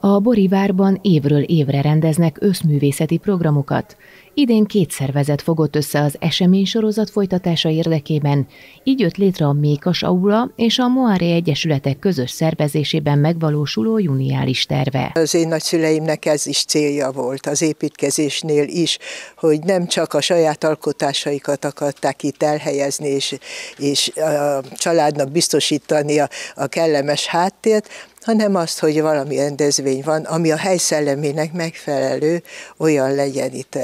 A Borivárban évről évre rendeznek összművészeti programokat. Idén két szervezet fogott össze az eseménysorozat folytatása érdekében, így jött létre a Mékas Aula és a Moare Egyesületek közös szervezésében megvalósuló juniális terve. Az én nagyszüleimnek ez is célja volt az építkezésnél is, hogy nem csak a saját alkotásaikat akarták itt elhelyezni, és, és a családnak biztosítani a, a kellemes háttért, hanem azt, hogy valami rendezvény van, ami a helyszellemének megfelelő, olyan legyen itt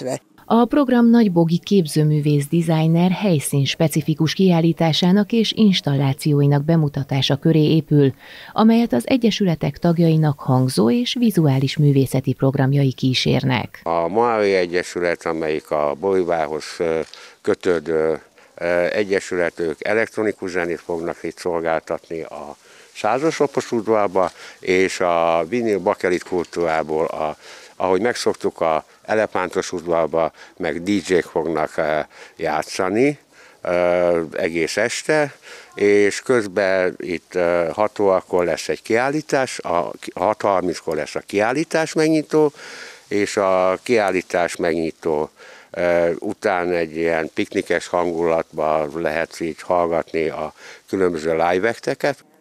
rendezve. A program Nagybogi képzőművész designer helyszín specifikus kiállításának és installációinak bemutatása köré épül, amelyet az egyesületek tagjainak hangzó és vizuális művészeti programjai kísérnek. A Moavi Egyesület, amelyik a Bolívához kötődő egyesület, ők elektronikus zenét fognak itt szolgáltatni a százasopos udvarba, és a vinil bakelit kultúrából, a, ahogy megszoktuk a elepántos udvarba, meg DJ-k fognak eh, játszani eh, egész este, és közben itt 6 eh, órakor lesz egy kiállítás, a 6.30-kor lesz a kiállítás megnyitó, és a kiállítás megnyitó után egy ilyen piknikes hangulatban lehet így hallgatni a különböző live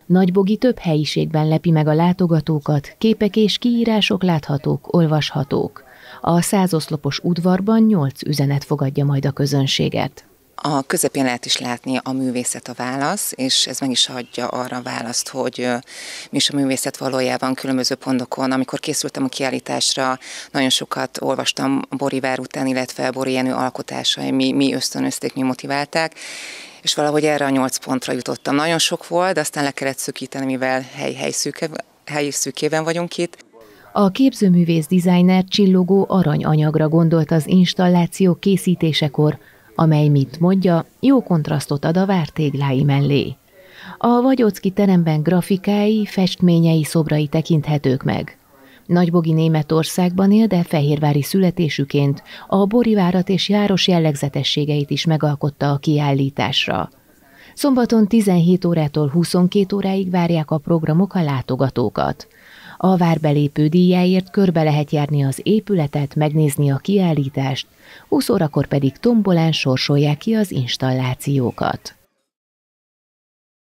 Nagybogi több helyiségben lepi meg a látogatókat, képek és kiírások láthatók, olvashatók. A százoszlopos udvarban nyolc üzenet fogadja majd a közönséget. A közepén lehet is látni a művészet a válasz, és ez meg is adja arra a választ, hogy mi is a művészet valójában különböző pontokon. Amikor készültem a kiállításra, nagyon sokat olvastam Bori Vár után, illetve Bori Jenő alkotásai, mi, mi ösztönözték, mi motiválták, és valahogy erre a nyolc pontra jutottam. Nagyon sok volt, aztán le kellett szűkíteni, mivel hely, szűke, hely szűkében vagyunk itt. A képzőművész designer csillogó aranyanyagra gondolt az installáció készítésekor, amely, mint mondja, jó kontrasztot ad a vártéglái mellé. A Vagyocki teremben grafikái, festményei, szobrai tekinthetők meg. Nagybogi Németországban él, de fehérvári születésüként a borivárat és járos jellegzetességeit is megalkotta a kiállításra. Szombaton 17 órától 22 óráig várják a programok a látogatókat. A várbelépő díjáért körbe lehet járni az épületet, megnézni a kiállítást, 20 órakor pedig tombolán sorsolják ki az installációkat.